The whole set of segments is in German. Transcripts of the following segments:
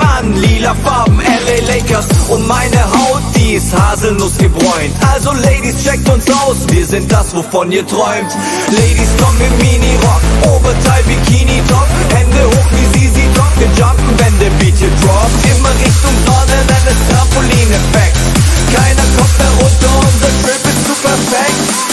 an, lila Farben, LA Lakers. Und meine Haut, die ist haselnussgebräunt. Also Ladies, checkt uns aus, wir sind das, wovon ihr träumt. Ladies, kommen im Mini-Rock, Oberteil, Bikini, Top. Hände hoch wie sie, sie top. Wir jumpen, wenn der Beat hier droppt. Immer Richtung Sonne, denn es Trampolin-Effekt. Keiner kommt mehr runter, unser Trip ist zu perfekt.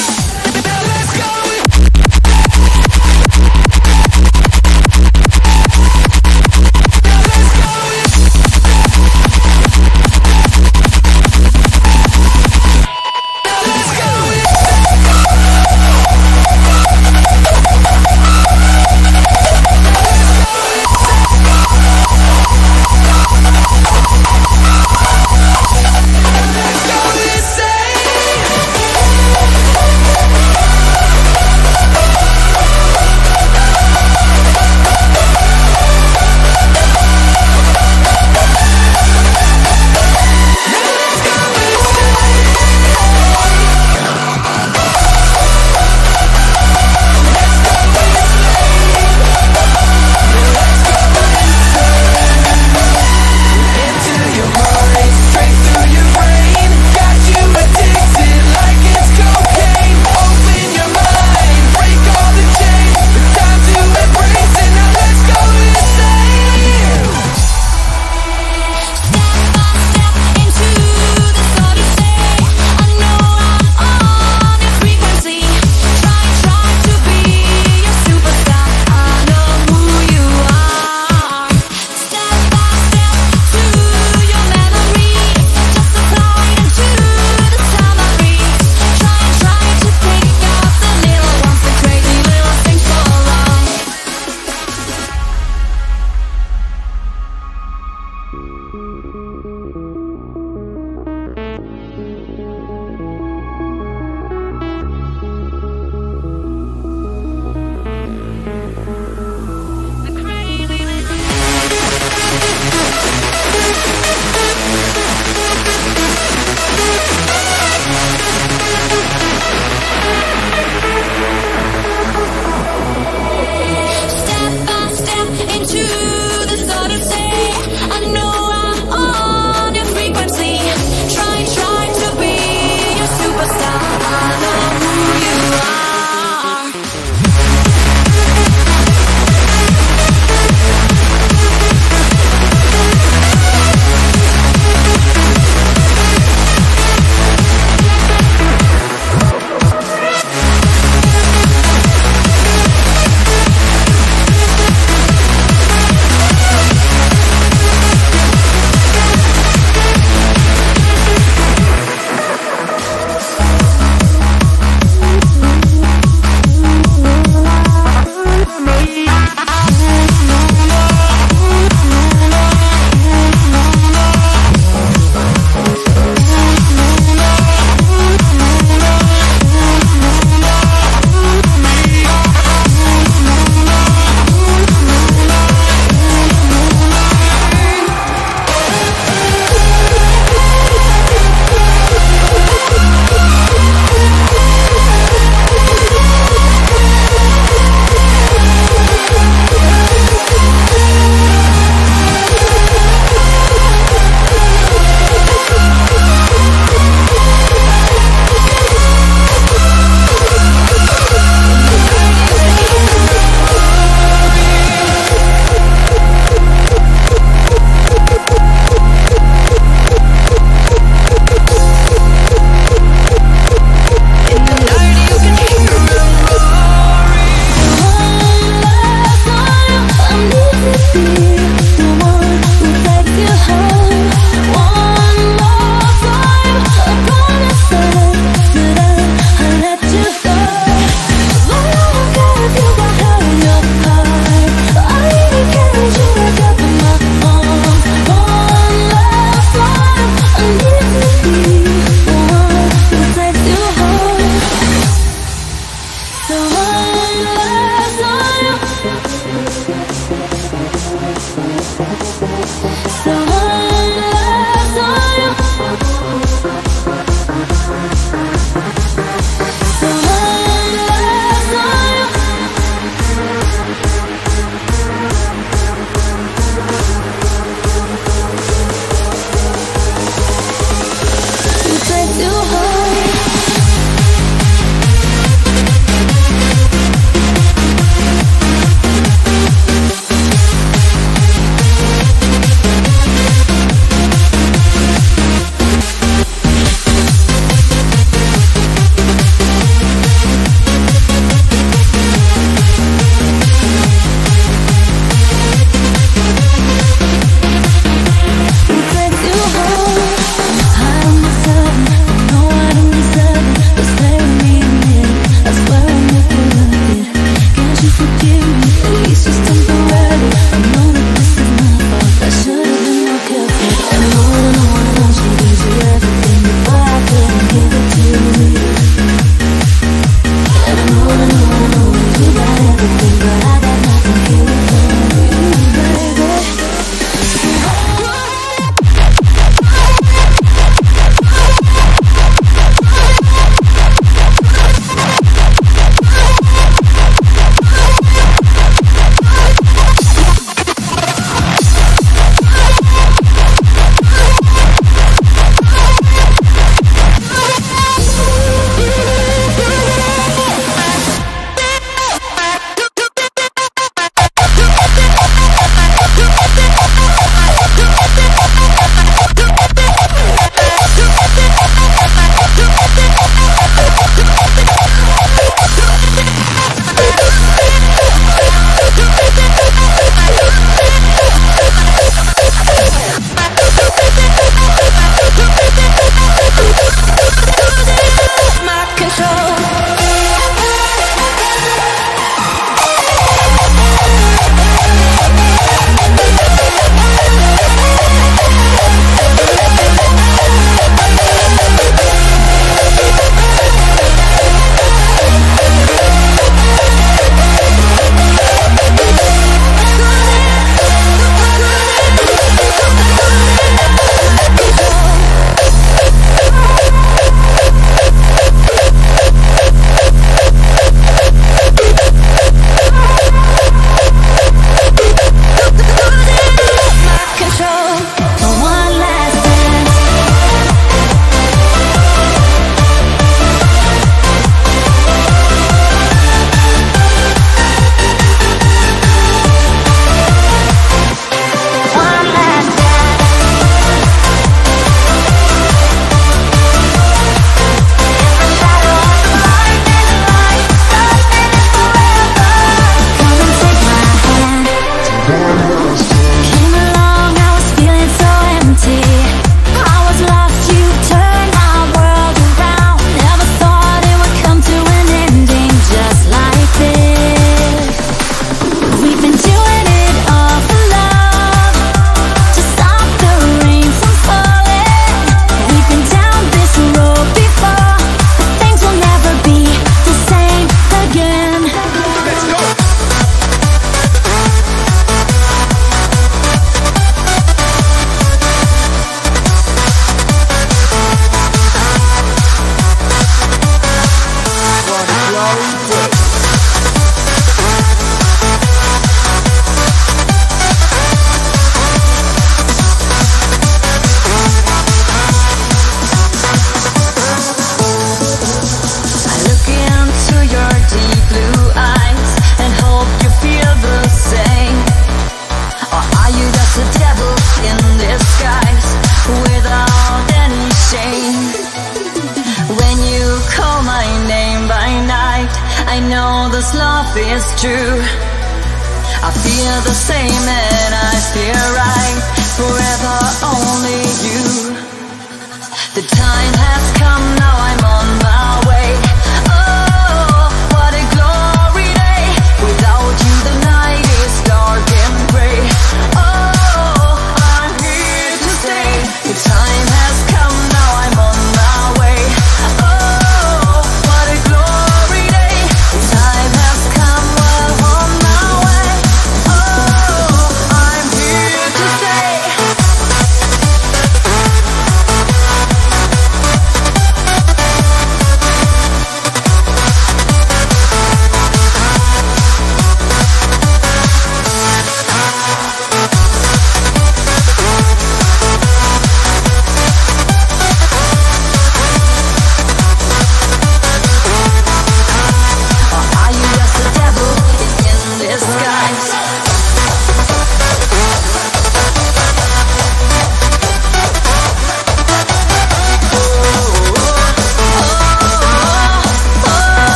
The time